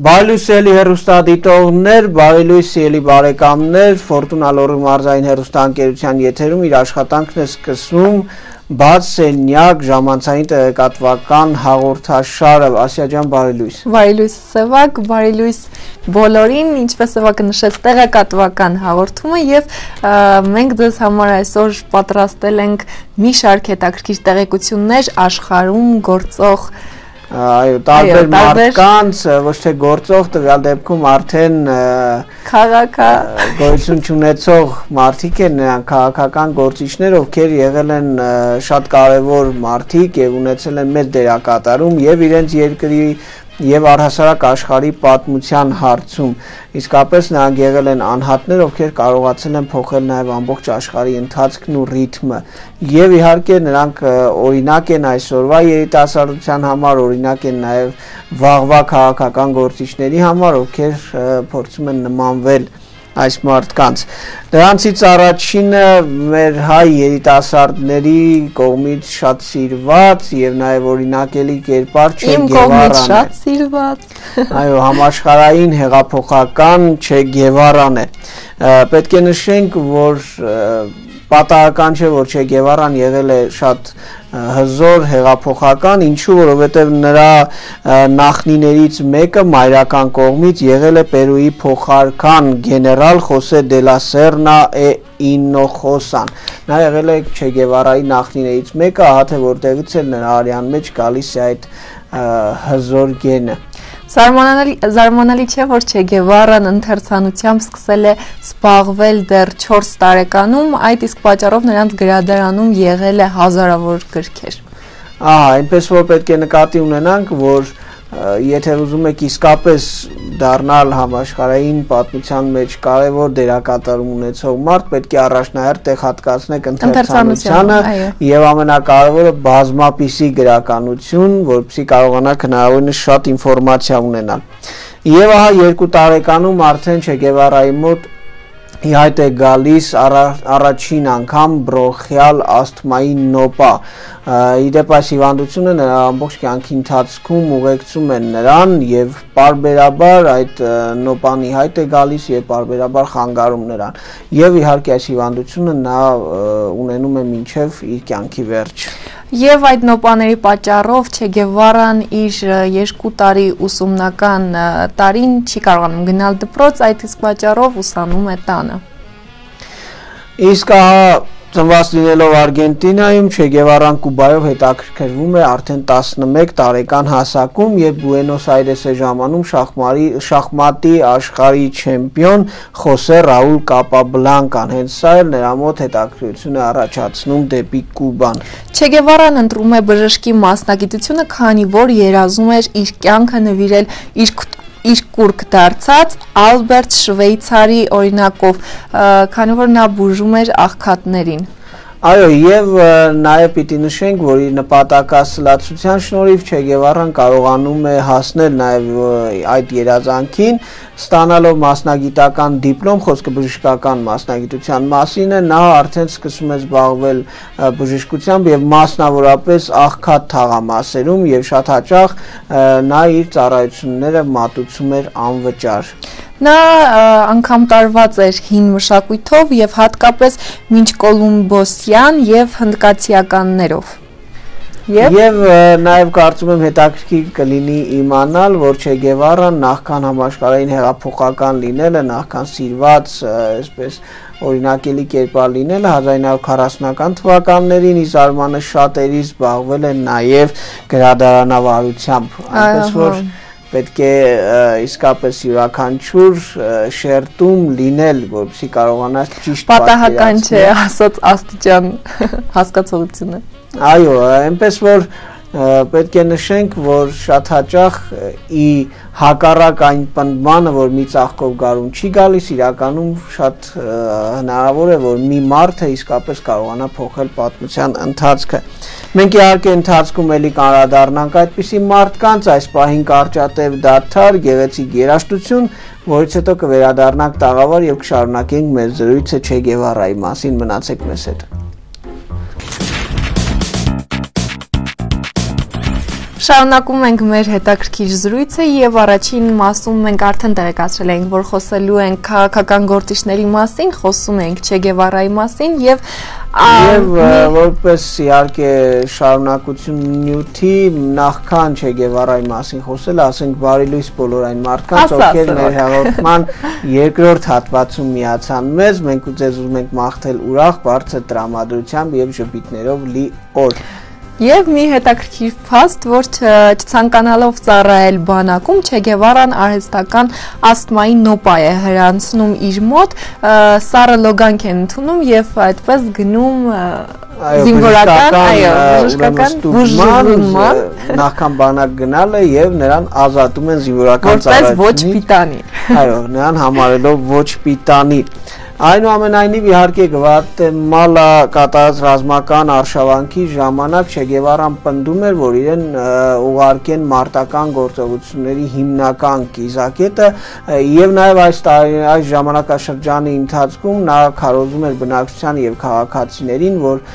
Բարելույս ելի հերուստադիտողներ, բարելույս ելի բարեկամներ, Ֆորտունա լորի մարզային հերուստանկերության եթերում իր աշխատանքն է սկսում բաց սենյակ ժամանցային տեղեկատվական հաղորդաշարը Ասիաջան բարելույս։ Բարելույս Սևակ, բարելույս բոլորին, ինչպես Սևակը նշեց, տեղեկատվական հաղորդումը եւ մենք ձեզ համար այսօր պատրաստել ենք մի շարք հետաքրքիր տեղեկություններ աշխարհում գործող Այո, տարբեր մարդկանց, ոչ թե գործող, տվյալ դեպքում արդեն քաղաքա գոյություն ունեցող մարդիկ են նրանք քաղաքական գործիչներ, ովքեր եղել են շատ կարևոր մարդիկ եւ ունեցել են մեծ դերակատարում եւ իրենց երկրի եւ առհասարակ աշխարհի պատմության հարցում իսկապես նրանք եղել են անհատներ, ովքեր կարողացել են փոխել նաեւ ամբողջ աշխարհի ընթացքն ու ռիթմը եւ իհարկե նրանք օրինակ են այսօրվա երիտասարդության համար, օրինակ են նաեւ վաղվա քաղաքական գործիչների համար, ովքեր փորձում են նմանվել այս մարդկանց։ Դրանցից առաջինը մեր հայ երիտասարդների կողմից շատ սիրված եւ նաեւ օրինակելի կերպար Չէ Գևարան։ Իմ կողմից շատ սիրված։ Այո, համաշխարհային հեղափոխական Չէ Գևարան է։ Պետք է նշենք, որ պատահական չէ, որ Չէ Գևարան եղել է շատ հզոր հեղափոխական, ինչու որովհետև նրա նախնիներից մեկը մայրական կողմից եղել է Պերուի փոխարքան գեներալ Խոսե դե լա Սերնա է Ինոխոսան։ Նա եղել է Չե Գևարայի նախնիներից մեկը, ահա թե որտեղից էլ նրա արյան մեջ գալիս է այդ հզոր գենը։ Զարմանալի զարմանալի չէ որ Չէ Գևարան ընթերցանությամբ սկսել է զբաղվել դեռ 4 տարեկանում, այդ իսկ պատճառով նրանց գրադարանում եղել է հազարավոր գրքեր։ Ահա, այնպես որ պետք է նկատի ունենանք, որ եթե ուզում եք իսկապես դառնալ համաշխարհային պատմության մեջ կարևոր դերակատարում ունեցող մարդ, պետք է առաջնահերթ տեղ հատկացնեք ընթերցանությանը եւ ամենակարևորը բազմապիսի գրականություն, որպեսզի կարողանաք հնարավորինս շատ ինֆորմացիա ունենալ։ Եվ ահա երկու տարեկանում արդեն Չե Գևարայի մոտ ի հայտ է գալիս առաջին անգամ բրոխյալ ասթմայի նոպա իդեպ այս հիվանդությունը նրա ամբողջ կյանքի ընթացքում ուղեկցում են նրան եւ parberabar այդ նոպան ի հայտ է գալիս եւ parberabar խանգարում նրան եւ իհարկե այս հիվանդությունը նա ունենում է մինչեւ իր կյանքի վերջը Եվ այդ նոպաների պատճառով Չէ Գևարան իր երկու տարի ուսումնական տարին չի կարողանում գնալ դպրոց, այդ իսկ պատճառով ուսանում է տանը։ Իսկ ահա Ծնված լինելով Արգենտինայում Չէ Գևարան Կուբայով հետաքրքրվում է արդեն 11 տարեկան հասակում եւ Բուենոս Այրեսի ժամանում շախմարի շախմատի աշխարհի չեմպիոն Խոսե Ռաուլ Կապաբլանկան հենց սա էլ նրա մոտ հետաքրքրություն է առաջացնում դեպի Կուբան։ Չէ Գևարան ընտրում է բժշկի մասնագիտությունը, քանի որ երազում էր իր կյանքը նվիրել իր իր կուրկ դարձած Ալբերտ Շվեյցարի օրինակով, քանի որ նա բուժում էր աղքատներին։ Այո, եւ նաեւ պիտի նշենք, որ իր նպատակասլացության շնորհիվ Չէ Գևարան կարողանում է հասնել նաեւ այդ երազանքին, ստանալով մասնագիտական դիպլոմ, խոսքը բժշկական մասնագիտության մասին է, նա արդեն սկսում է զբաղվել բժշկությամբ եւ մասնավորապես աղքատ թաղամասերում եւ շատ հաճախ նա իր ծառայությունները մատուցում էր անվճար։ Նա անգամ տարված էր հին մշակույթով եւ հատկապես մինչ կոլումբոսյան եւ հնդկացիականներով։ Եվ եւ նաեւ կարծում եմ հետաքրքիր կլինի իմանալ, որ Չէ Գևարան նախքան համաշխարհային հեղափոխական լինելը, նախքան սիրված, այսպես օրինակելի կերպար լինելը 1940-ական թվականներին ի զարմանե շատերի զբաղվել են նաեւ գրադարանավարությամբ, այնպես որ պետք է իսկապես յուրաքանչյուր շերտում լինել, որպեսզի կարողանաս ճիշտ պատահական չէ, ասած աստիճան հասկացողությունը։ Այո, այնպես որ պետք է նշենք, որ շատ հաճախ ի հակառակ այն պնդմանը, որ մի ծաղկով գարուն չի գալիս, իրականում շատ հնարավոր է, որ մի մարդը իսկապես կարողանա փոխել պատմության ընթացքը։ Մենք իհարկե ընթացքում էլի կանրադառնանք այդպիսի մարդկանց, այս պահին կարճատև դաթար, գեղեցիկ երաժշտություն, որից հետո կվերադառնանք տաղավար եւ կշարունակենք մեր զրույցը Չէ Գևարայի մասին, մնացեք մեզ հետ։ Շարունակում ենք մեր հետաքրքիր զրույցը եւ առաջին մասում մենք արդեն տեղեկացրել ենք, որ խոսելու ենք քաղաքական գործիչների մասին, խոսում ենք Չե Գևարայի մասին եւ եւ որպես իհարկե շարունակություն նյութի նախքան Չե Գևարայի մասին խոսել, ասենք բարի լույս բոլոր այն մարդկանց, ովքեր մեր հաղորդման երկրորդ հատվածում միացան մեզ, մենք ու ձեզ ուզում ենք մաղթել ուրախ, բարձր տրամադրությամբ եւ ժպիտներով լի օր։ Եվ մի հետաքրքիր փաստ, որ չցանկանալով ծառայել բանակում, Չե Գևարան արհեստական ասթմայի նոպա է հրանցնում իր մոտ, սարը լոգանք են ընդունում եւ այդպես գնում զինվորական, այո, բժշկական բուժման նախքան բանակ գնալը եւ նրան ազատում են զինվորական ծառայությունից։ Որպես ոչ պիտանի։ Այո, նրան համարելով ոչ պիտանի։ Այնուամենայնիվ իհարկե Գվատեմալա կատարած ռազմական արշավանքի ժամանակ Չե Գևարան պնդում էր, որ իրեն ուղարկեն մարտական գործողությունների հիմնական կիզակետը եւ նաեւ այս այս ժամանակաշրջանի ընթացքում նա քարոզում էր բնակչության եւ քաղաքացիներին, որ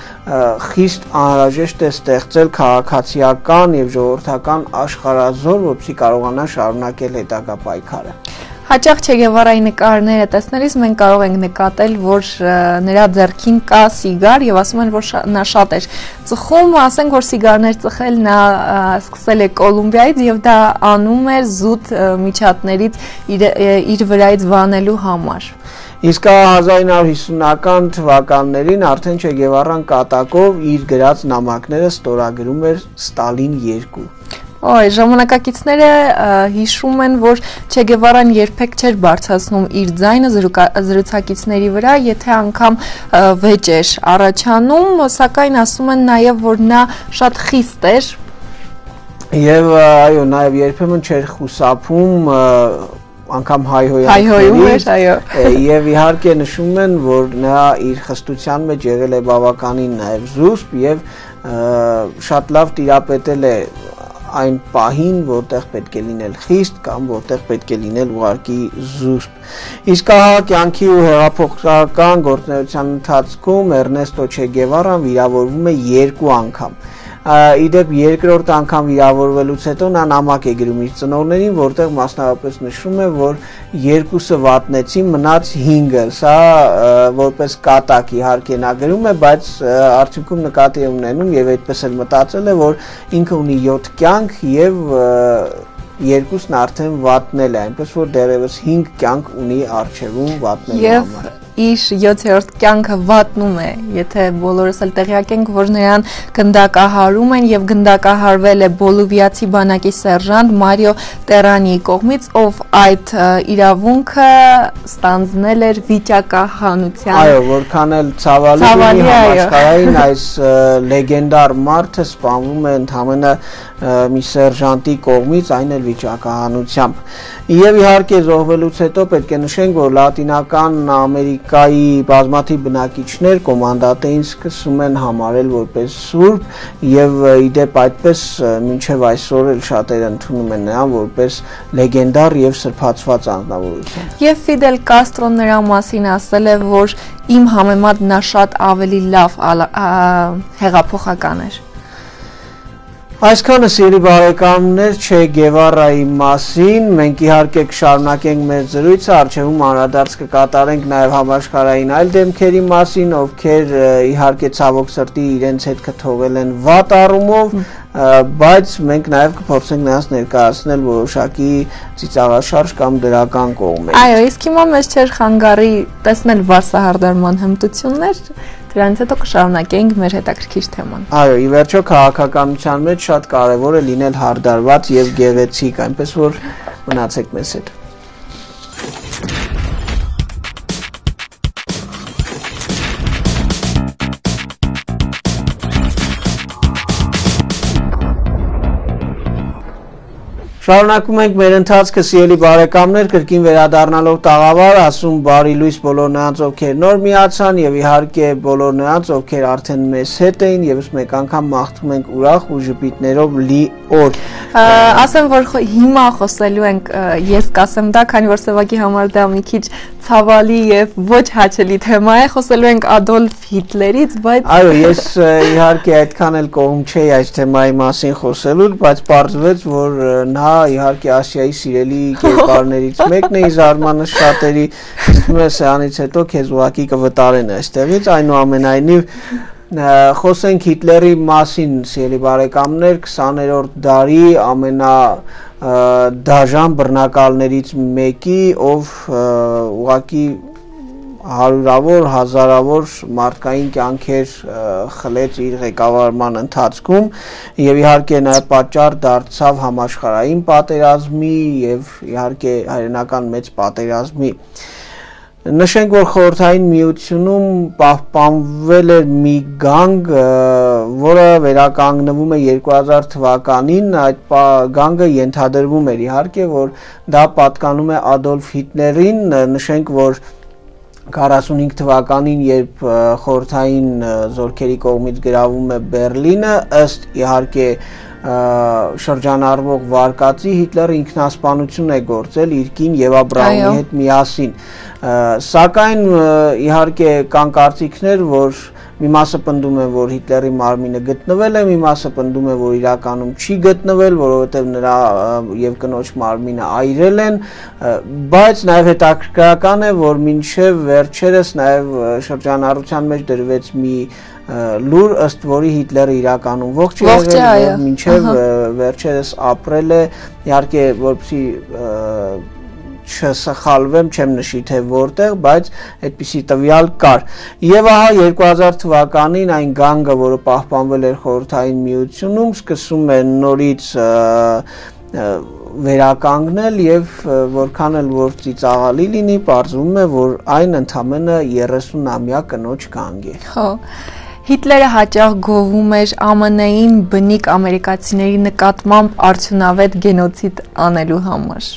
խիստ անհրաժեշտ է ստեղծել քաղաքացիական եւ ժողովրդական աշխարհազոր, որպեսզի կարողանա շարունակել հետագա պայքարը։ Հաճախ Չե Գևարայի նկարները տեսնելիս մենք կարող ենք նկատել, որ նրա ձեռքին կա սիգար եւ ասում են, որ նա շատ էր ծխում, ասենք որ սիգարներ ծխել նա սկսել է Կոլումբիայից եւ դա անում էր զուտ միջատներից իր, իր վրայից վանելու համար։ Իսկ 1950-ական թվականներին արդեն Չե Գևարան կատակով իր գրած նամակները ստորագրում էր Ստալին 2 Ոյ, ժամանակակիցները հիշում են, որ Չե Գևարան երբեք չէր բարձրացնում իր ձայնը զրուցակիցների վրա, եթե անգամ վեճ էր առաջանում, սակայն ասում են նաև, որ նա շատ խիստ էր Եվ այո, նաև երբեմն չէր խուսափում անգամ հայհոյում էր, այո։ Եվ իհարկե նշում են, որ նա իր խստության մեջ եղել է բավականին նաև զուսպ եւ շատ լավ տիրապետել է այն պահին, որտեղ պետք է լինել խիստ կամ որտեղ պետք է լինել ուղարկի զուսպ։ Իսկ հա կյանքի ու հեղափոխական գործնեության ընթացքում Էրնեստո Չե Գևարան վիրավորվում է երկու անգամ իդեպ երկրորդ անգամ վիրավորվելուց հետո նա նամակ է գրում իր ծնողներին, որտեղ մասնավորապես նշում է, որ երկուսը վատնեցին, մնաց 5-ը։ Սա որպես կատակ իհարկե նա գրում է, բայց արդյունքում նկատի է ունենում եւ այդպես էլ մտածել է, որ ինքը ունի 7 կյանք եւ երկուսն արդեն վատնել է, այնպես որ դեռևս 5 կյանք ունի արժևում վատնելու համար իր 7-րդ կյանքը վատնում է, եթե բոլորս էլ տեղյակ ենք, որ նրան գնդակահարում են եւ գնդակահարվել է Բոլիվիացի բանակի սերժանտ Մարիո Տերանի կողմից, ով այդ իրավունքը ստանձնել էր վիճակահանության։ Այո, որքան էլ ցավալի լինի համաշխարհային այս լեգենդար մարդը սպանվում է ընդհանրապես մի սերժանտի կողմից, այն էլ վիճակահանությամբ։ Եվ իհարկե զոհվելուց հետո պետք է նշենք, որ Լատինական Ամերիկայի բազմաթիվ բնակիչներ կոմանդատեին սկսում են համարել որպես սուրբ եւ իդեպ այդպես մինչեւ այսօր էլ շատերը ընդունում են նրան որպես լեգենդար եւ սրբացված անձնավորություն։ Եւ Ֆիդել Կաստրոն նրա մասին ասել է, որ իմ համեմատ նա շատ ավելի լավ հեղափոխական էր։ Այսքանը սիրելի բարեկամներ Չե Գևարայի մասին, մենք իհարկե կշարունակենք մեր զրույցը, արժևում անդրադարձ կկատարենք նաև համաշխարհային այլ դեմքերի մասին, ովքեր իհարկե ցավոք սրտի իրենց հետ կթողել են վատ առումով, բայց մենք նաև կփորձենք նրանց ներկայացնել որոշակի ծիծաղաշարժ կամ դրական կողմեր։ Այո, իսկ հիմա մեզ չէր խանգարի տեսնել վարսահարդարման հմտություններ, Դրանից հետո կշարունակենք մեր հետաքրքիր թեման։ Այո, ի վերջո քաղաքականության մեջ շատ կարևոր է լինել հարդարված եւ գեղեցիկ, այնպես որ մնացեք մեզ հետ։ Շարունակում ենք մեր ընթացքը սիրելի բարեկամներ, կրկին վերադառնալով տաղավար, ասում բարի լույս բոլոր նրանց, ովքեր նոր միացան եւ իհարկե բոլոր նրանց, ովքեր արդեն մեզ հետ էին, եւս մեկ անգամ մաղթում ենք ուրախ ու ժպիտներով լի օր։ Ասեմ, որ հիմա խոսելու ենք, ես կասեմ դա, քանի որ Սևակի համար դա մի քիչ ցավալի եւ ոչ հաճելի թեմա է, խոսելու ենք Ադոլֆ Հիտլերից, բայց Այո, ես իհարկե այդքան էլ կողմ չէի այս թեմայի մասին խոսելու, բայց պարզվեց, որ նա իհարկե Ասիայի սիրելի կերպարներից մեկն է զարմանս շատերի իսկ մեր սրանից հետո քեզ ուղակի կվտարեն այստեղից այնուամենայնիվ խոսենք Հիտլերի մասին, սիրելի բարեկամներ, 20-րդ դարի ամենա դաժան բռնակալներից մեկի, ով ուղակի հարյուրավոր, հազարավոր մարդկային կյանքեր խլեց իր ղեկավարման ընթացքում եւ իհարկե նաեւ պատճառ դարձավ համաշխարհային պատերազմի եւ իհարկե հայրենական մեծ պատերազմի Նշենք, որ խորհրդային միությունում պահպանվել է մի գանգ, որը վերականգնվում է 2000 թվականին, այդ գանգը ենթադրվում էր իհարկե, որ դա պատկանում է Ադոլֆ Հիտլերին, նշենք, որ 45 թվականին, երբ խորթային զորքերի կողմից գրավում է Բերլինը, ըստ իհարկե շրջանառվող վարկածի Հիտլերը ինքնասպանություն է գործել իր կին Եվա Բրաունի հետ միասին։ Սակայն իհարկե կան կարծիքներ, որ մի մասը պնդում է, որ Հիտլերի մարմինը գտնվել է, մի մասը պնդում է, որ իրականում չի գտնվել, որովհետև նրա եւ կնոջ մարմինը այրել են, բայց նաեւ հետաքրքրական է, որ մինչև վերջերս նաեւ շրջանառության մեջ դրվեց մի լուր ըստ որի Հիտլերը իրականում ողջ է եղել, մինչև վերջերս ապրել է, իհարկե որպեսի չսխալվեմ, չեմ նշի թե որտեղ, բայց այդպիսի տվյալ կար։ Եվ ահա 2000 թվականին այն գանգը, որը պահպանվել էր խորհրդային միությունում, սկսում է նորից վերականգնել եւ որքան էլ որ ծիծաղալի լինի, ողջում է, որ այն ընդամենը 30-ամյա կնոջ գանգ է։ Հա Հիտլերը հաճախ գովում էր ԱՄՆ-ին բնիկ ամերիկացիների նկատմամբ արդյունավետ գենոցիդ անելու համար։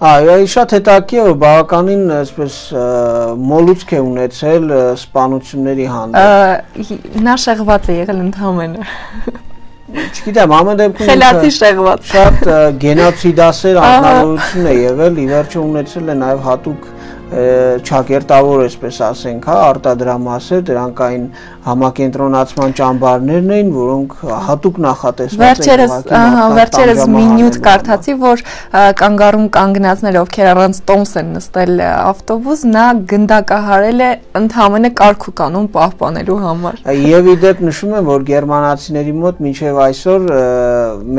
Այո, շատ հետաքրքիր է, բավականին այսպես մոլուցք է ունեցել սպանությունների հանդեպ։ Նա շեղված է եղել ընդհանրապես։ Չգիտեմ, ամեն դեպքում խելացի շեղված։ Շատ գենոցիդասեր անznավորություն է եղել, ի վերջո ունեցել է նաև հատուկ ճակերտավոր, այսպես ասենք, հա, արտադրամասեր, դրանք այն համակենտրոնացման ճամբարներն էին, որոնք հատուկ նախատեսված էին։ Վերջերս, ահա, վերջերս մի նյութ կարդացի, որ կանգառում կանգնածներ, ովքեր առանց տոմս են նստել ավտոբուս, նա գնդակահարել է ընդհանրապես կարգ ու կանոն պահպանելու համար։ Եվ ի դեպ նշում եմ, որ գերմանացիների մոտ մինչև այսօր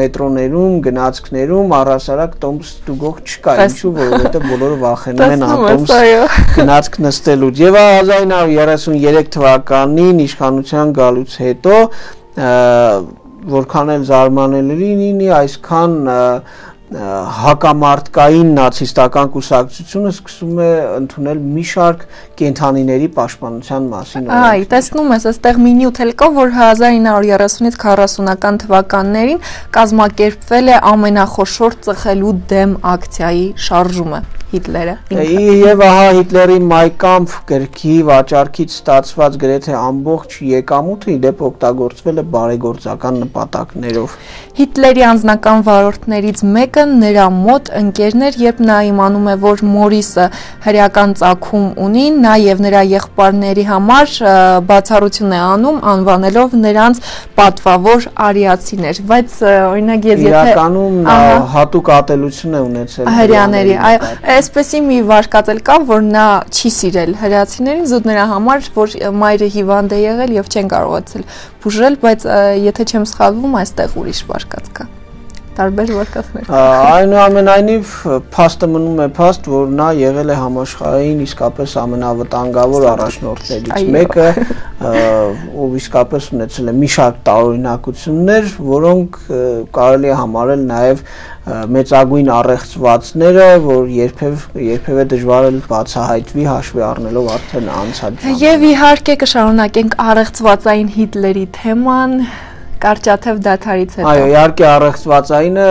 մետրոներում, գնացքներում առասարակ տոմս ստուգող չկա, ինչու, որովհետև բոլորը վախենում են ատոմս գնացք նստելուց։ Եվ 1933 թվականին իշխանության գալուց հետո որքան էլ զարմանելի լինի, այսքան հակամարտկային նացիստական կուսակցությունը սկսում է ընդունել մի շարք կենթանիների պաշտպանության մասին Այ, տեսնում ես, այստեղ մի նյութ էլ կա, որ 1930-ից 40-ական թվականներին կազմակերպվել է ամենախոշոր ծխելու դեմ ակցիայի շարժումը։ Հիտլերը ինքը։ Եվ ահա Հիտլերի Մայկամփ գրքի վաճառքից ստացված գրեթե ամբողջ եկամուտը իդեպ օգտագործվել է բարեգործական նպատակներով։ Հիտլերի անձնական վարորդներից մեկը են նրա մոտ ընկերներ, երբ նա իմանում է, որ Մորիսը հրեական ծագում ունի, նա եւ նրա եղբայրների համար բացառություն է անում անվանելով նրանց պատվավոր արիացիներ, բայց օրինակ ես եթե իրականում նա հատուկ ատելություն է ունեցել հрьяաների, այո, այսպեսի մի վարկածել կա, որ նա չի սիրել հрьяացիներին, զուտ նրա համար, որ մայրը հիվանդ է եղել եւ չեն կարողացել բուժել, բայց եթե չեմ սխալվում, այստեղ ուրիշ վարկած կա տարբեր վարկածներ։ Այնուամենայնիվ փաստը մնում է փաստ, որ նա եղել է համաշխարհային իսկապես ամենավտանգավոր առաջնորդներից մեկը, ով իսկապես ունեցել է մի շարք տարօրինակություններ, որոնք կարելի է համարել նաև մեծագույն առեղծվածները, որ երբև երբևէ դժվար է բացահայտվի հաշվի առնելով արդեն անցած Եվ իհարկե կշարունակենք առեղծվածային Հիտլերի թեման, կարճաթև դաթարից հետո։ Այո, իհարկե առեղծվածայինը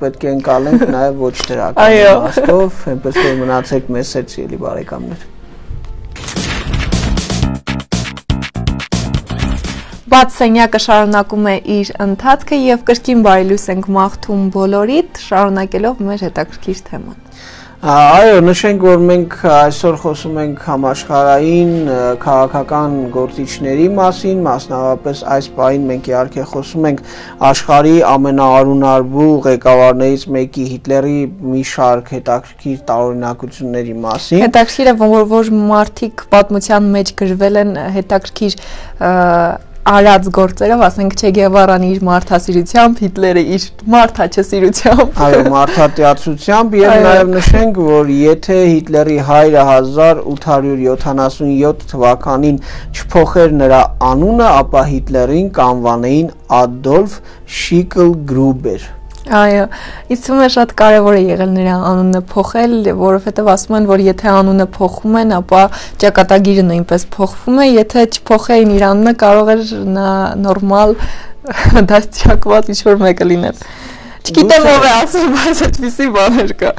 պետք է ընկալենք նաև ոչ դրական։ Այո։ Աստով, այնպես որ մնացեք մեզ հետ, սիրելի բարեկամներ։ Բաց սենյակը շարունակում է իր ընթացքը եւ կրկին բարի լույս ենք մաղթում բոլորիդ, շարունակելով մեր հետաքրքիր թեման։ Այո, նշենք, որ մենք այսօր խոսում ենք համաշխարային քաղաքական գործիչների մասին, մասնավորապես այս պահին մենք իհարկե խոսում ենք աշխարհի ամենաարունարբու ղեկավարներից մեկի Հիտլերի մի շարք հետաքրքիր տարօրինակությունների մասին։ Հետաքրքիր է, որ որ մարդիկ պատմության մեջ գրվել են հետաքրքիր արած գործերով, ասենք Չե Գևարան իր մարդասիրությամբ, Հիտլերը իր մարդաչեսիրությամբ։ Այո, մարդատիացությամբ եւ նաեւ նշենք, որ եթե Հիտլերի հայրը 1877 թվականին չփոխեր նրա անունը, ապա Հիտլերին կանվանեին Ադոլֆ Շիկլ Գրուբեր։ Այո, ինձ թվում է շատ կարևոր է եղել նրա անունը փոխել, որովհետև ասում են, որ եթե անունը փոխում են, ապա ճակատագիրը նույնպես փոխվում է, եթե չփոխեին իր անունը, կարող էր նա նորմալ դաստիարակված ինչ-որ մեկը լինել։ Չգիտեմ ով է ասում, բայց այդպեսի բաներ կա։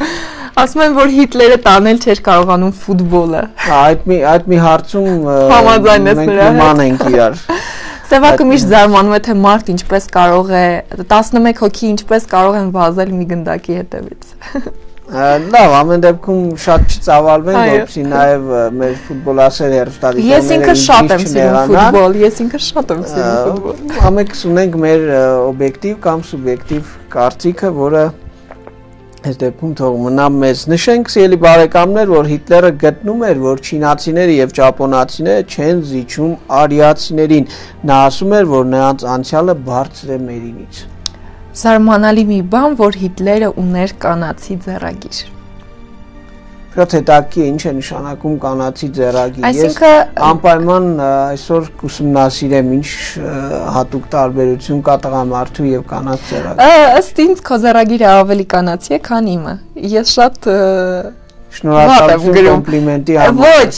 Ասում են, որ Հիտլերը տանել չէր կարողանում ֆուտբոլը։ Այդ մի այդ մի հարցում համաձայն ես նրա հետ։ Մենք նման ենք իրար։ Սևակը միշտ զարմանում է թե մարդ ինչպես կարող է 11 հոգի ինչպես կարող են վազել մի գնդակի հետևից։ Լավ, ամեն դեպքում շատ չծավալվեն, որպեսզի նաև մեր ֆուտբոլասեր հերոստատիկները Ես ինքը շատ եմ սիրում ֆուտբոլ, ես ինքը շատ եմ սիրում ֆուտբոլ։ Ամենքս ունենք մեր օբյեկտիվ կամ սուբյեկտիվ կարծիքը, որը այս դեպքում թող մնա մեզ նշենք սիրելի բարեկամներ որ Հիտլերը գտնում էր որ չինացիները եւ ճապոնացիները չեն զիջում արիացիներին նա ասում էր որ նրանց անցյալը բարձր է մերինից Զարմանալի մի բան որ Հիտլերը ուներ կանացի ձեռագիր Շատ հետաքրքիր է ինչ է նշանակում կանացի ձեռագիր։ Ես անպայման այսօր կուսումնասիրեմ ինչ հատուկ տարբերություն կա տղամարդու եւ կանանց ձեռագիր։ Ըստ ինձ քո ձեռագիրը ավելի կանացի է, քան իմը։ Ես շատ Շնորհակալություն կոմպլիմենտի համար։ Ոչ,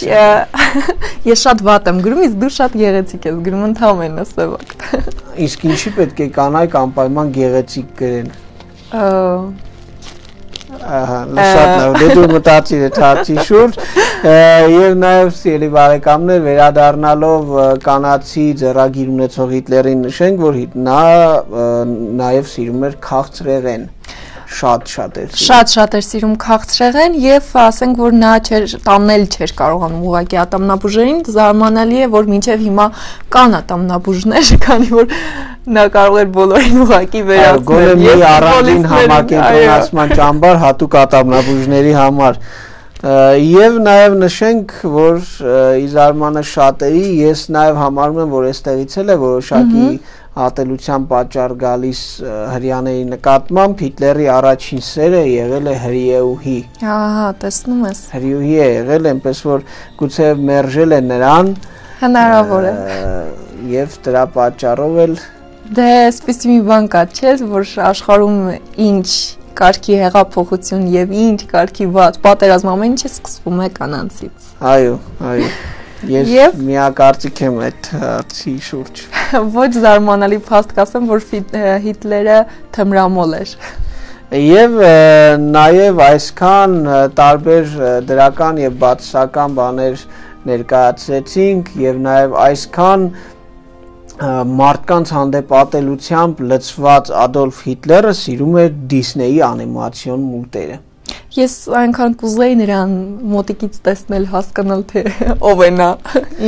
ես շատ վատ եմ գրում, իսկ դու շատ գեղեցիկ ես գրում ընդհանրապես սևակ։ Իսկ ինչի պետք է կանայք անպայման գեղեցիկ գրեն։ Ահա, Դե դու մտածիր այդ հարցի շուրջ եւ նաեւ սիրելի բարեկամներ վերադառնալով կանացի ձեռագիր ունեցող Հիտլերին նշենք, որ նա նաեւ սիրում էր քաղցրեղեն շատ-շատ էր։ Շատ-շատ էր սիրում քաղցրեղեն եւ ասենք որ նա չէր տանել չէր կարողանում ուղակի ատամնաբուժերին, զարմանալի է որ մինչեւ հիմա կան ատամնաբուժներ, քանի որ նա կարող էր բոլորին ուղակի վերածնել։ Գոնե մի առանձին համակենտրոնացման ճամբար հատուկ ատամնաբույժների համար։ Եվ նաև նշենք, որ իր արմանը շատերի ես նաև համարում եմ, որ այստեղից էլ է որոշակի ատելության պատճառ գալիս հрьяների նկատմամբ Հիտլերի առաջին սերը եղել է հրիեուհի։ Ահա, տեսնում ես։ Հրիեուհի է եղել, այնպես որ գուցե մերժել է նրան։ Հնարավոր է։ Եվ դրա պատճառով էլ Դե, այսպեսի մի բան կա, չէ՞, որ աշխարհում ինչ կարգի հեղափոխություն եւ ինչ կարգի վատ պատերազմ ամեն ինչը սկսվում է կանանցից։ Այո, այո։ Ես եւ... միակարծիք եմ այդ հարցի շուրջ։ Ոչ զարմանալի փաստ կասեմ, որ Հիտլերը թմրամոլ էր։ Եվ նաև այսքան տարբեր դրական եւ բացասական բաներ ներկայացրեցինք եւ նաև այսքան մարդկանց հանդեպ ատելությամբ լցված Ադոլֆ Հիտլերը սիրում էր Դիսնեյի անիմացիոն մուլտերը։ Ես այնքան կուզեի նրան մոտիկից տեսնել, հասկանալ թե ով է նա,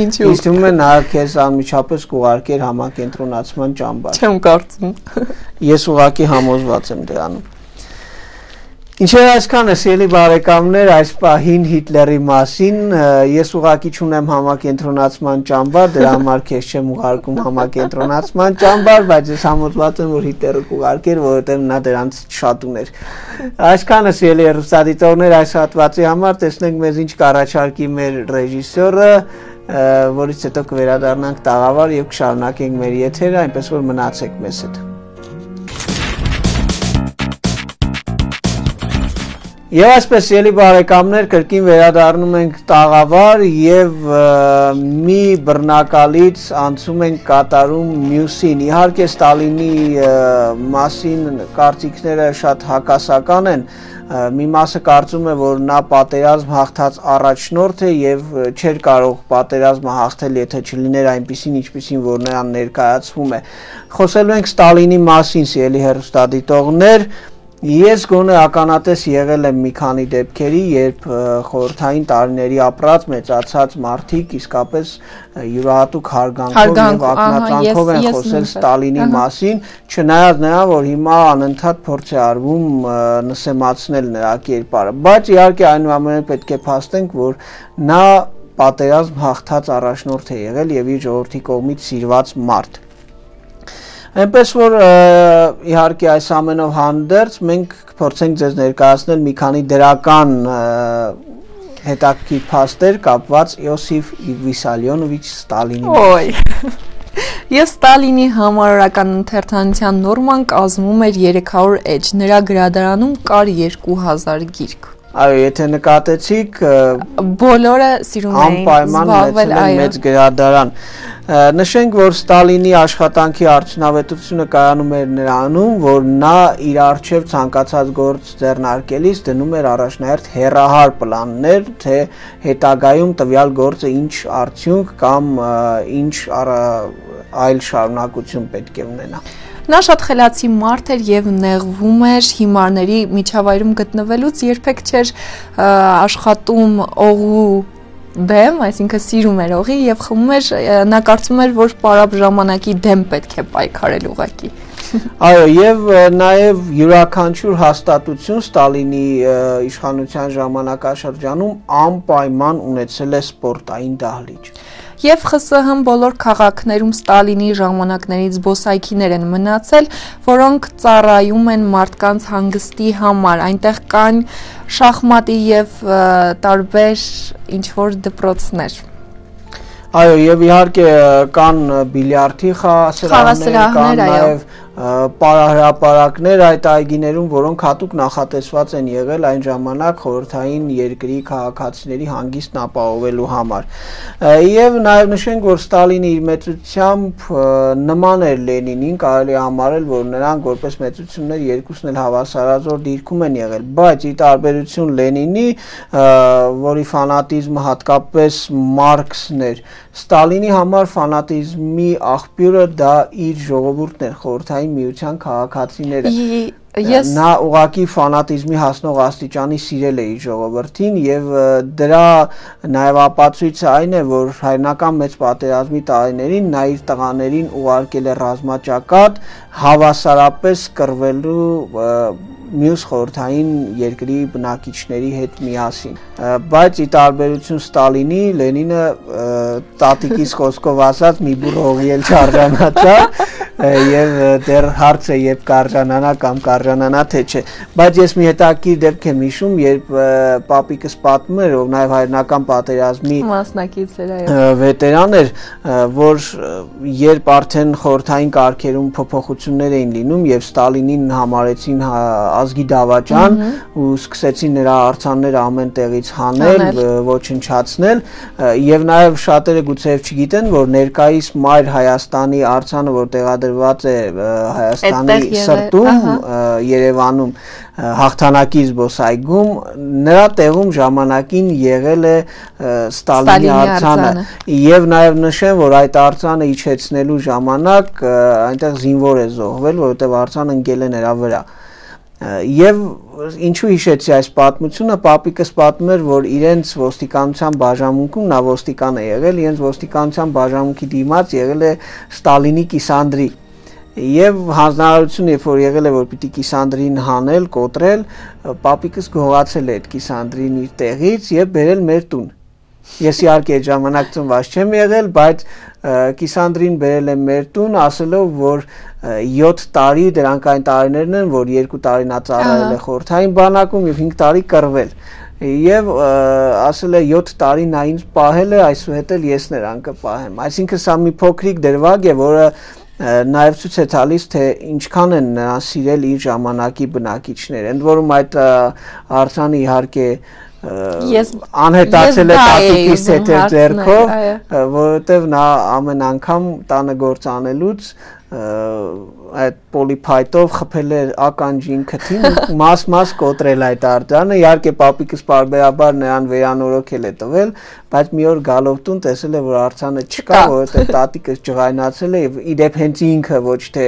ինչու։ Իսկ ում է նա քեզ անմիջապես կուղարկեր համակենտրոնացման ճամբար։ Չեմ կարծում։ Ես ուղակի համոզված եմ դրանում։ Ինչեր այսքանը սիրելի բարեկամներ այս պահին Հիտլերի մասին ես ուղակի չունեմ համակենտրոնացման ճամբար դրա համար քեզ չեմ ուղարկում համակենտրոնացման ճամբար բայց ես համոզված եմ որ Հիտլերը կուղարկեր որովհետև նա դրանց շատ ուներ Այսքանը սիրելի հեռուստադիտողներ այս հատվածի համար տեսնենք մեզ ինչ կառաջարկի մեր ռեժիսորը որից հետո կվերադառնանք տաղավար եւ կշարունակենք մեր եթերը այնպես որ մնացեք մեզ հետ Եվ այսպես ելի բարեկամներ կրկին վերադառնում ենք տաղավար եւ մի բռնակալից անցում ենք կատարում մյուսին։ Իհարկե Ստալինի մասին կարծիքները շատ հակասական են։ Մի մասը կարծում է, որ նա պատերազմ հաղթած առաջնորդ է եւ չէր կարող պատերազմը հաղթել, եթե չլիներ այնպեսին, ինչպեսին որ նրան ներկայացվում է։ Խոսելու ենք Ստալինի մասին, սիրելի հերոստադիտողներ, Ես գոնե ականատես եղել եմ մի քանի դեպքերի, երբ խորթային տարիների ապրած մեծացած մարդիկ իսկապես յուրահատուկ հարգանքով եւ ակնածանքով են խոսել Ստալինի մասին, չնայած նրան, որ հիմա անընդհատ փորձ է արվում նսեմացնել նրա կերպարը։ Բայց իհարկե այնուամենայնիվ պետք է փաստենք, որ նա պատերազմ հաղթած առաջնորդ է եղել եւ իր ժողովրդի կողմից սիրված մարդ։ Այնպես որ իհարկե այս ամենով հանդերձ մենք կփորձենք ձեզ ներկայացնել մի քանի դրական հետաքրքիր փաստեր կապված Իոսիֆ Վիսալյոնովիչ Ստալինի Ոյ Եվ Ստալինի համարարական ընթերցանության նորման կազմում էր 300 էջ։ Նրա գրադարանում կար 2000 գիրք։ Այո, եթե նկատեցիք, բոլորը սիրում էին զբաղվել այո մեծ գրադարան։ Նշենք, որ Ստալինի աշխատանքի արդյունավետությունը կայանում էր նրանում, որ նա իր արժև ցանկացած գործ ձեռնարկելիս դնում էր առաջնահերթ հերահար պլաններ, թե հետագայում տվյալ գործը ինչ արդյունք կամ ինչ այլ շարունակություն պետք է ունենա։ Նա շատ խելացի մարդ էր եւ նեղվում էր հիմարների միջավայրում գտնվելուց, երբեք չէր աշխատում օղու դեմ, այսինքն սիրում էր օղի եւ խմում էր, նա կարծում էր, որ պարապ ժամանակի դեմ պետք է պայքարել ուղակի։ Այո, եւ նաեւ յուրաքանչյուր հաստատություն Ստալինի իշխանության ժամանակաշրջանում անպայման ունեցել է սպորտային դահլիճ եւ ԽՍՀՄ բոլոր քաղաքներում Ստալինի ժամանակներից զբոսայքիներ են մնացել, որոնք ծառայում են մարդկանց հանգստի համար։ Այնտեղ կան շախմատի եւ տարբեր ինչ որ դպրոցներ։ Այո, եւ իհարկե կան բիլիարդի խաղասրահներ, կան նաեւ պարահրապարակներ այդ այգիներում, որոնք հատուկ նախատեսված են եղել այն ժամանակ խորհրդային երկրի քաղաքացիների հանգիստն ապահովելու համար։ Եվ նաև նշենք, որ Ստալինը իր մեծությամբ նման էր Լենինին, կարելի է համարել, որ նրանք որպես մեծություններ երկուսն էլ հավասարազոր դիրքում են եղել, բայց ի տարբերություն Լենինի, որի ֆանատիզմը հատկապես Մարքսն էր, Ստալինի համար ֆանատիզմի աղբյուրը դա իր ժողովուրդն էր, խորհրդային միության քաղաքացիները։ Ես նա ուղակի ֆանատիզմի հասնող աստիճանի սիրել է ժողովրդին եւ դրա նաեւ ապացույցը այն է, որ հայրենական մեծ պատերազմի տարիներին նա իր տղաներին ուղարկել է ռազմաճակատ հավասարապես կռվելու մյուս խորհրդային երկրի բնակիչների հետ միասին։ Բայց ի տարբերություն Ստալինի, Լենինը տատիկիս խոսքով ասած մի բուր հողի էլ չարժանացա եւ դեռ հարց է երբ կարժանանա կամ կարժանանա թե չէ։ Բայց ես մի հետաքրքիր դեպք եմ հիշում, երբ պապիկս պատմում էր, ով նաեւ հայրենական պատերազմի մասնակից էր, այո։ Վետերան էր, որ երբ արդեն խորհրդային կարգերում փոփոխություններ էին լինում եւ Ստալինին համարեցին ազգի դավաճան ու սկսեցին նրա արցանները ամեն տեղից հանել, ոչնչացնել եւ նաեւ շատերը գուցեև չգիտեն, որ ներկայիս մայր Հայաստանի արցանը, որ տեղադրված է Հայաստանի սրտում Երևանում հաղթանակի զբոսայգում նրա տեղում ժամանակին եղել է Ստալինի արցանը եւ նաեւ նշեմ որ այդ արցանը իջեցնելու ժամանակ այնտեղ զինվոր է զոհվել որովհետեւ արցանը ընկել է նրա վրա Եվ ինչու հիշեցի այս պատմությունը, պապիկս պատմում էր, որ իրենց ոստիկանության բաժանմունքում նա ոստիկան է եղել, իրենց ոստիկանության բաժանմունքի դիմաց եղել է Ստալինի Կիսանդրի։ Եվ հանձնարարությունը, երբ որ եղել է, որ պիտի Կիսանդրին հանել, կոտրել, պապիկս գողացել է այդ Կիսանդրին իր տեղից եւ բերել մեր տուն։ Ես իհարկե այդ ժամանակ ծնված չեմ եղել, բայց Կիսանդրին բերել եմ մեր տուն, ասելով, որ 7 տարի դրանք այն տարիներն են, որ 2 տարի նա ծառայել է խորթային բանակում եւ 5 տարի կռվել եւ ասել է 7 տարի նա ինձ պահել է, այսուհետ էլ ես նրան կպահեմ։ Այսինքն սա մի փոքրիկ դրվագ է, որը նաև ցույց է տալիս թե ինչքան են նրան սիրել իր ժամանակի բնակիչները։ Ընդ որում այդ արձանը իհարկե ես անհետացել է տատիկիս հետ ձեռքով, որովհետև նա ամեն անգամ տանը գործ անելուց այդ պոլիփայտով խփել էր ականջին քթին մաս-մաս կոտրել այդ արտանը իհարկե պապիկս բարբերաբար նրան վերանորոգել է տվել բայց մի օր գալով տուն տեսել է որ արցանը չկա որովհետև տատիկս ջղայնացել է եւ իդեպ հենց ինքը ոչ թե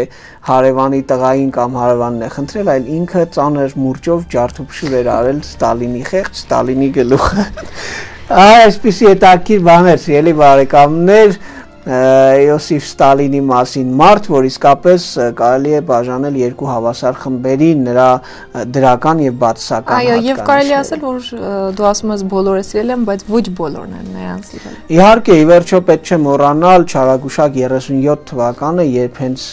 հարևանի տղային կամ հարևանն է խնդրել այլ ինքը ծանր մուրճով ջարդուփշուր էր արել Ստալինի խեղճ Ստալինի գլուխը այսպեսի հետաքրիր բաներ էլի բարեկամներ Իոսիֆ Ստալինի մասին մարդ, որ իսկապես կարելի է բաժանել երկու հավասար խմբերի նրա դրական եւ բացասական Այո, եւ կարելի ասել, որ դու ասում ես բոլորը սիրել են, բայց ոչ բոլորն են նրան սիրել։ Իհարկե, ի վերջո պետք չէ մոռանալ Չարագուշակ 37 թվականը, երբ հենց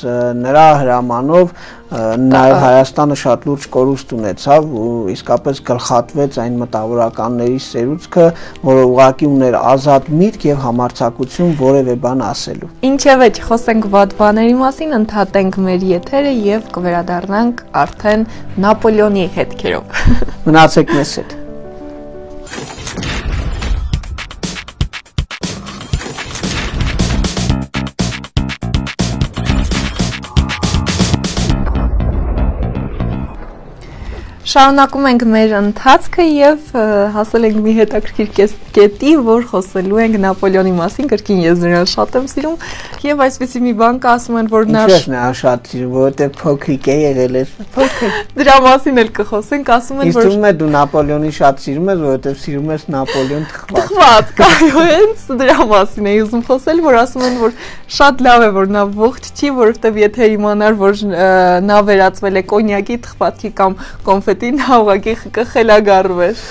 նրա հրամանով նաև Հայաստանը շատ լուրջ կորուստ ունեցավ ու իսկապես գլխատվեց այն մտավորականների սերուցքը, որը ուղակի ուներ ազատ միտք եւ համարցակություն որևէ բան ասելու։ Ինչևէ, խոսենք վատ բաների մասին, ընդհատենք մեր եթերը եւ կվերադառնանք արդեն Նապոլեոնի հետքերով։ Մնացեք մեզ հետ։ Շարունակում ենք մեր ընթացքը եւ հասել ենք մի հետաքրքիր կետի, որ խոսելու ենք Նապոլեոնի մասին, կրկին ես նրան շատ եմ սիրում եւ այսպեսի մի բան կա ասում են, որ նա Ինչու՞ նա շատ սիրում, որովհետեւ փոքրիկ է եղել է։ Փոքր։ Դրա մասին էլ կխոսենք, ասում են, որ Իսկ ում է դու Նապոլեոնի շատ սիրում ես, որովհետեւ սիրում ես Նապոլեոն թխված։ Թխված, կայո, հենց դրա մասին էի ուզում խոսել, որ ասում են, որ շատ լավ է, որ նա ողջ չի, որովհետեւ եթե իմանար, որ նա վերածվել է կոնյակի թխվածքի կամ կոնֆետ հետին նա ուղղակի կխելագարվեր։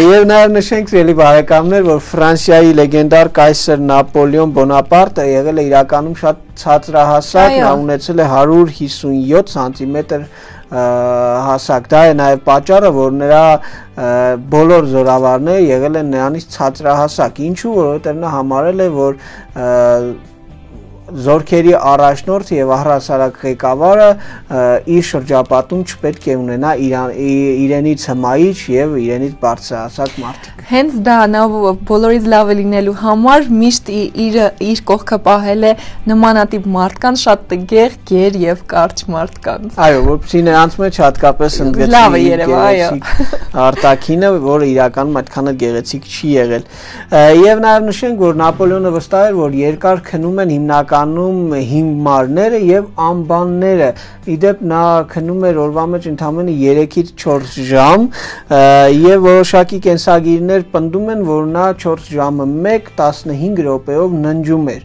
Եվ նաև նշենք ելի բարեկամներ, որ Ֆրանսիայի լեգենդար կայսր Նապոլեոն Բոնապարտը եղել է իրականում շատ ցածրահասակ, նա ունեցել է 157 սանտիմետր հասակ։ Դա է նաև պատճառը, որ նրա բոլոր զորավարները եղել են նրանից ցածրահասակ։ Ինչու, որովհետև նա համարել է, որ զորքերի առաջնորդը եւ առհասարակ ղեկավարը իր շրջապատում չպետք է ունենա իրենից հմայիչ եւ իրենից բարձրահասակ մարդիկ։ Հենց դա նա բոլորից լավը լինելու համար միշտ իր իր կողքը պահել է նմանատիպ մարդկանց, շատ տգեղ, գեր եւ կարճ մարդկանց։ Այո, որովհետեւ նրանց մեջ հատկապես ընդգծի լավը երևա, այո։ Արտակինը, որը իրականում այդքան էլ գեղեցիկ չի եղել։ Եվ նաեւ նշենք, որ Նապոլեոնը վստահ էր, որ երկար քնում են հիմնական իրականում հիմարները եւ անբանները իդեպ նա քնում էր օրվա մեջ ընդամենը 3-ից 4 ժամ եւ որոշակի կենսագիրներ պնդում են որ նա 4 ժամը 1 15 րոպեով ննջում էր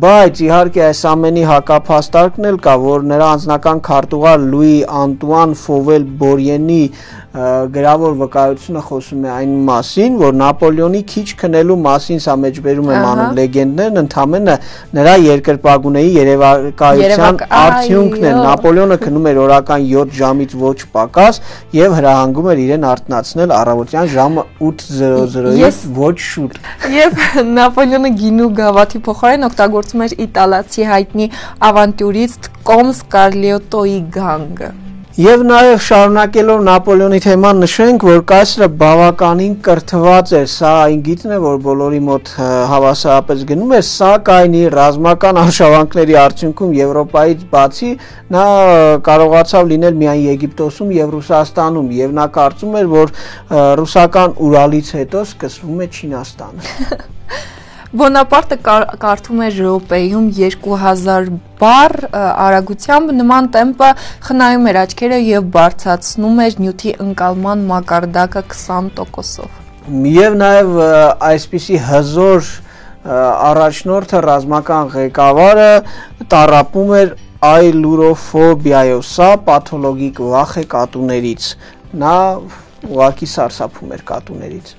բայց իհարկե այս ամենի հակափաստարկն էլ կա որ նրա անձնական քարտուղար Լուի Անտուան Ֆովել Բորյենի գրավոր վկայությունը խոսում է այն մասին, որ Նապոլեոնի քիչ քնելու մասին սա մեջբերում եմ անում լեգենդներն, ընդամենը նրա երկրպագունեի երևակայության արդյունքն է։ Նապոլեոնը քնում էր օրական 7 ժամից ոչ պակաս եւ հրահանգում էր իրեն արթնացնել առավոտյան ժամը 8:00-ից ոչ շուտ։ Եվ Նապոլեոնը գինու գավաթի փոխարեն օգտագործում էր իտալացի հայտնի ավանտյուրիստ Կոմս Կարլիոտոյի գանգը։ Եվ նաև շարունակելով Նապոլեոնի թեման նշենք, որ կայսրը բավականին կրթված էր, սա այն գիտն է, որ բոլորի մոտ հավասարապես գնում է, սակայն իր ռազմական արշավանքների արդյունքում Եվրոպայից բացի նա կարողացավ լինել միայն Եգիպտոսում եւ Ռուսաստանում եւ նա կարծում էր, որ ռուսական Ուրալից հետո սկսվում է Չինաստանը։ Բոնապարտը կարդում էր րոպեում 2000 բառ արագությամբ նման տեմպը խնայում էր աչքերը եւ բարձացնում էր նյութի ընկալման մակարդակը 20%-ով։ Եվ նաեւ այսպիսի հզոր առաջնորդը ռազմական ղեկավարը տարապում էր այլուրոֆոբիայով, սա պաթոլոգիկ վախ է կատուներից։ Նա ուղակի սարսափում էր կատուներից։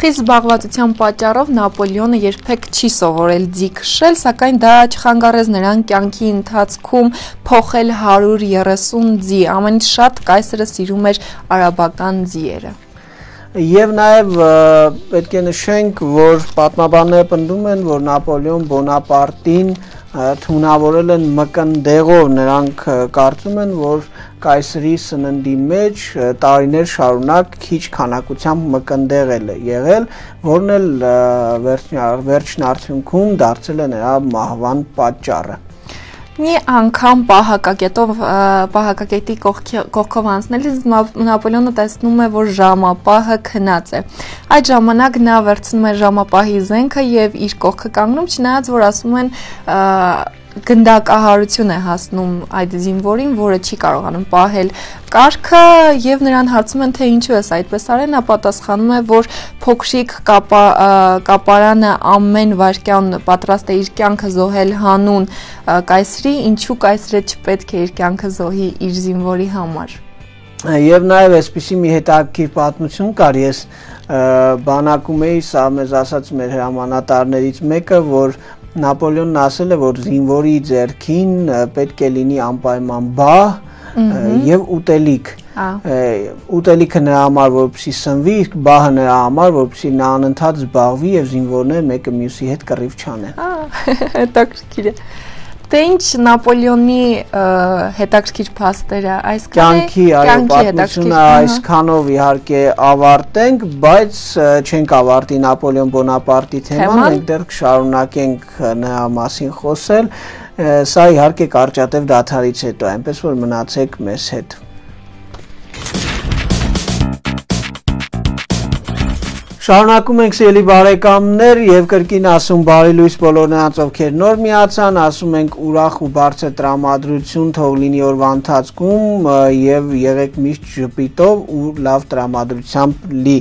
Խիստ զբաղվածության պատճառով Նապոլեոնը երբեք չի սովորել ձի քշել, սակայն դա չխանգարեց նրան կյանքի ընթացքում փոխել 130 ձի։ Ամենից շատ կայսրը սիրում էր արաբական ձիերը։ Եվ նաև պետք է նշենք, որ պատմաբանները պնդում են, որ Նապոլեոն Բոնապարտին թունավորել են մկնդեղով նրանք կարծում են որ կայսրի սննդի մեջ տարիներ շարունակ քիչ քանակությամբ մկնդեղ է եղել որն էլ վերջին արդյունքում դարձել է նրա մահվան պատճառը մի անգամ պահակակետով պահակակետի կողքով անցնելիս Նապոլեոնը տեսնում է, որ ժամապահը քնած է։ Այդ ժամանակ նա վերցնում է ժամապահի զենքը եւ իր կողքը կանգնում, չնայած որ ասում են գնդակահարություն է հասնում այդ զինվորին, որը չի կարողանում պահել կարգը եւ նրան հարցում են թե ինչու է այդպես արել, նա պատասխանում է, որ փոքրիկ կապա, կապարանը ամեն վարքյան պատրաստ է իր կյանքը զոհել հանուն կայսրի, ինչու կայսրը չպետք է իր կյանքը զոհի իր զինվորի համար։ Եվ նաև այսպիսի մի հետաքրքիր պատմություն կար, ես բանակում էի, սա մեզ ասաց մեր հրամանատարներից մեկը, որ Նապոլեոնն ասել է, որ զինվորի ձեռքին պետք է լինի անպայման բահ եւ ուտելիք։ Ուտելիքը նրա համար որպեսի սնվի, իսկ բահը նրա համար որպեսի նա անընդհատ զբաղվի եւ զինվորները մեկը մյուսի հետ կռիվ չանեն։ Ահա, հետաքրքիր է։ Դե ինչ Նապոլեոնի հետաքրքիր փաստերը այսքան կյանքի այո պատմությունը այսքանով իհարկե ավարտենք, բայց չենք ավարտի Նապոլեոն Բոնապարտի թեման, մենք դեռ կշարունակենք նրա մասին խոսել։ Սա իհարկե կարճատև դաթարից հետո, այնպես որ մնացեք մեզ հետ։ Շարունակում ենք սիրելի բարեկամներ եւ կրկին ասում բարի լույս բոլոր նրանց ովքեր նոր միացան, ասում ենք ուրախ ու բարձր տրամադրություն թող լինի օրվա ընթացքում եւ եղեք միշտ ժպիտով ու լավ տրամադրությամբ լի։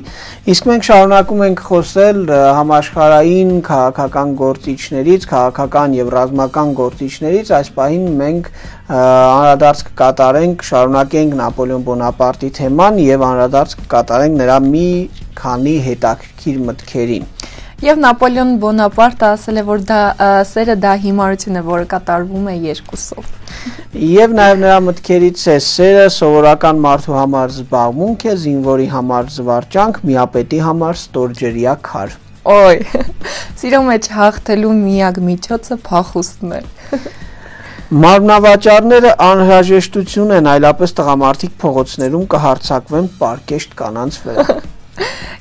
Իսկ մենք շարունակում ենք խոսել համաշխարային քաղաքական գործիչներից, քաղաքական եւ ռազմական գործիչներից, այս պահին մենք անդրադարձ կկատարենք, շարունակենք Նապոլեոն Բոնապարտի թեման եւ անդրադարձ կկատարենք նրա մի քանի հետաքրքիր մտքերին։ Եվ Նապոլեոն Բոնապարտը ասել է, որ դա սերը դա հիմարություն է, որը կատարվում է երկուսով։ Եվ նաև նրա մտքերից է. Սերը սովորական մարդու համար զբաղմունք է, զինվորի համար զվարճանք, միապետի համար ստորջրյա քար։ Ոյ։ Սիրո մեջ հաղթելու միակ միջոցը փախուստն է։ Մարմնավաճառները անհրաժեշտություն են, այլապես տղամարդիկ փողոցներում կհարցակվեն պարկեշտ կանանց վրա։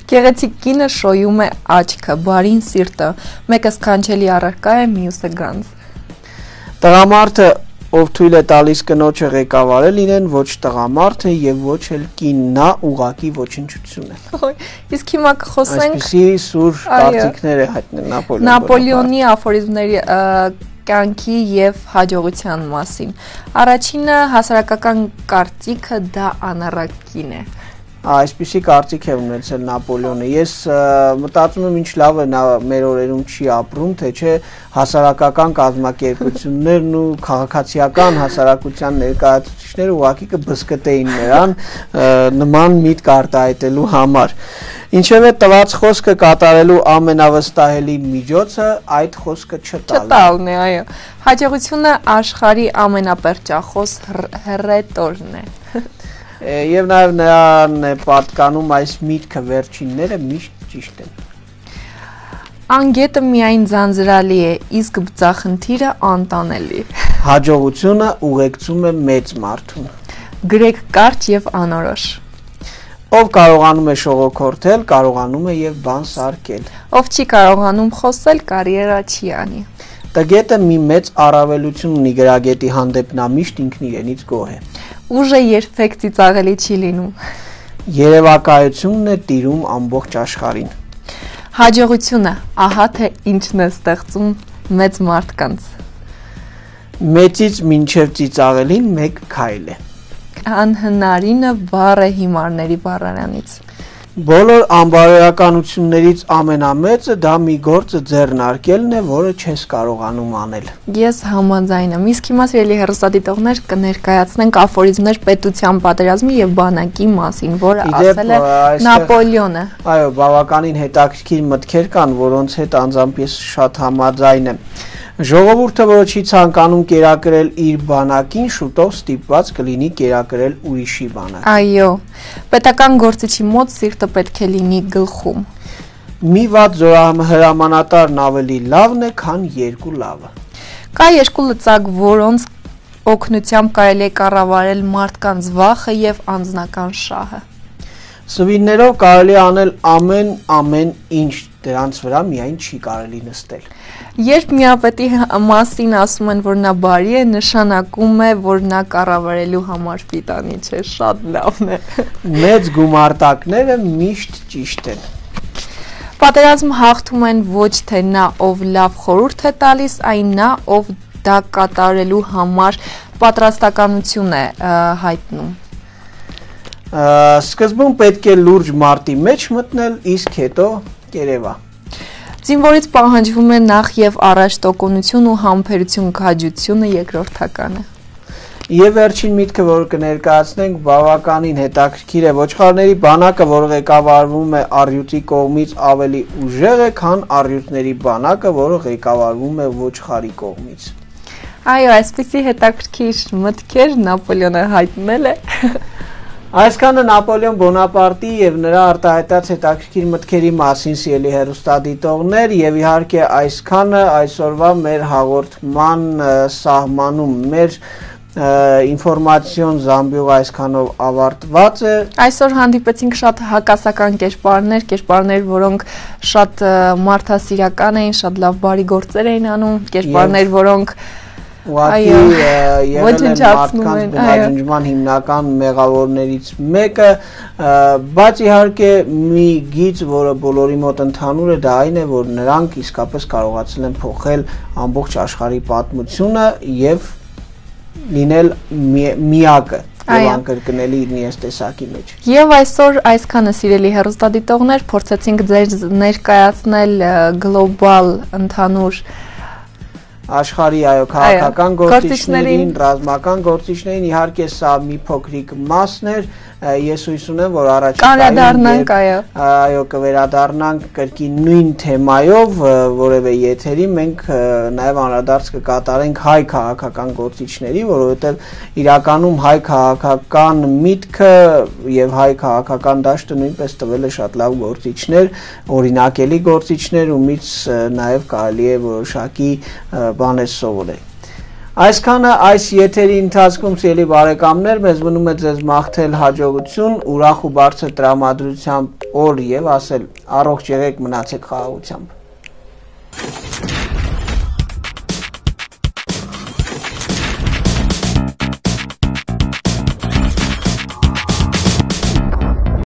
Գեղեցիկ կինը շոյում է աչքը, բարին սիրտը, մեկը սքանչելի առարկա է, մյուսը գանձ։ Տղամարդը ով թույլ է տալիս կնոջը ղեկավարել իրեն ոչ տղամարդը եւ ոչ էլ կինն, նա ուղակի ոչնչություն է։ Իսկ հիմա կխոսենք Այսպեսի սուր կարծիքներ է հայտնել Նապոլեոնի։ Նապոլեոնի աֆորիզմների կյանքի եւ հաջողության մասին։ Առաջինը հասարակական կարծիքը դա անառակին է այսպիսի կարծիք է ունեցել Նապոլեոնը։ Ես մտածում եմ ինչ լավ է նա մեր օրերում չի ապրում, թե չէ հասարակական կազմակերպություններն ու քաղաքացիական հասարակության ներկայացուցիչները ուղղակի կբսկտեին նրան նման միտք արտահայտելու համար։ Ինչևէ տված խոսքը կատարելու ամենավստահելի միջոցը այդ խոսքը չտալն է։ Չտալն է, այո։ Հաջողությունը աշխարի ամենապերճախոս հռետորն է եւ նաեւ նրան է պատկանում այս միտքը վերջինները միշտ ճիշտ են։ Անգետը միայն ձանձրալի է, իսկ բծախնդիրը անտանելի։ Հաջողությունը ուղեկցում է մեծ մարդուն։ Գրեք կարճ եւ անորոշ։ Ով կարողանում է շողոքորթել, կարողանում է եւ բան սարքել։ Ով չի կարողանում խոսել, կարիերա չի անի։ Տգետը մի մեծ առավելություն ունի գրագետի հանդեպ նա միշտ ինքն իրենից գոհ է ուժը երբեք ծիծաղելի չի լինում։ Երևակայությունն է տիրում ամբողջ աշխարհին։ Հաջողությունը, ահա թե ինչն է ստեղծում մեծ մարդկանց։ Մեծից մինչև ծիծաղելին մեկ քայլ է։ Անհնարինը բառը հիմարների բառարանից։ Բոլոր անբարոյականություններից ամենամեծը դա մի գործը ձեռնարկելն է, որը չես կարողանում անել։ Ես համաձայն եմ։ Իսկ հիմա սիրելի հերոստատիտողներ կներկայացնենք աֆորիզմներ պետության պատերազմի եւ բանակի մասին, որը ասել է Նապոլեոնը։ Այո, բավականին հետաքրքիր մտքեր կան, որոնց հետ անձամբ ես շատ համաձայն եմ։ Ժողովուրդը, որը չի ցանկանում կերակրել իր բանակին, շուտով ստիպված կլինի կերակրել ուրիշի բանակին։ Այո։ Պետական գործիչի մոտ սիրտը պետք է լինի գլխում։ Մի վատ զորահրամանատարն ավելի լավն է, քան երկու լավը։ Կա երկու լծակ, որոնց օգնությամբ կարելի է կառավարել մարդկանց վախը եւ անձնական շահը։ Սվիններով կարելի անել ամեն ամեն ինչ, դրանց վրա միայն չի կարելի նստել։ Երբ միապետի մասին ասում են, որ նա բարի է, նշանակում է, որ նա կառավարելու համար պիտանի չէ, շատ լավն է։ Մեծ գումարտակները միշտ ճիշտ են։ Պատերազմ հաղթում են ոչ թե նա, ով լավ խորհուրդ է տալիս, այլ նա, ով դա կատարելու համար պատրաստականություն է հայտնում սկզբում պետք է լուրջ մարտի մեջ մտնել, իսկ հետո կերևա։ Զինվորից պահանջվում է նախ եւ առաջ տոկունություն ու համբերություն քաջությունը երկրորդական է։ Եվ վերջին միտքը, որ կներկայացնենք, բավականին հետաքրքիր է ոչխարների բանակը, որը ղեկավարվում է առյուծի կողմից, ավելի ուժեղ է, քան առյուծների բանակը, որը ղեկավարվում է ոչխարի կողմից։ Այո, այսպեսի հետաքրքիր մտքեր Նապոլեոնը հայտնել է։ Այսքանը Նապոլեոն Բոնապարտի եւ նրա արտահայտած հետաքրքիր մտքերի մասին սիրելի հերոստադիտողներ եւ իհարկե այսքանը այսօրվա մեր հաղորդման սահմանում մեր ինֆորմացիոն զամբյուղ այսքանով ավարտված է։ Այսօր հանդիպեցինք շատ հակասական կերպարներ, կերպարներ, որոնք շատ մարդասիրական էին, շատ լավ բարի գործեր էին անում, կերպարներ, որոնք Ուղղակի եղել են մարդկանց բնաջնջման հիմնական մեղավորներից մեկը, բայց իհարկե մի գիծ, որը բոլորի մոտ ընդհանուր է, դա այն է, որ նրանք իսկապես կարողացել են փոխել ամբողջ աշխարհի պատմությունը եւ լինել միակը եւ անկրկնելի իրենց տեսակի մեջ։ Եվ այսօր այսքանը սիրելի հերոստադիտողներ փորձեցինք ձեր ներկայացնել գլոբալ ընդհանուր աշխարհի այո քաղաքական գործիչներին, ռազմական գործիչներին, իհարկե սա մի փոքրիկ մասն էր, ես հույս ունեմ, որ առաջիկայում կանդառնանք, այո։ Այո, կվերադառնանք կրկին նույն թեմայով որևէ եթերի, մենք նաև անդրադարձ կկատարենք հայ քաղաքական գործիչների, որովհետև իրականում հայ քաղաքական միտքը եւ հայ քաղաքական դաշտը նույնպես տվել է շատ լավ գործիչներ, օրինակելի գործիչներ, ումից նաև կարելի է որոշակի բաներ սովորել։ Այսքանը այս եթերի ընթացքում սիրելի բարեկամներ, մեզ մնում է ձեզ մաղթել հաջողություն, ուրախ ու բարձր տրամադրությամբ օր եւ ասել առողջ եղեք, մնացեք խաղաղությամբ։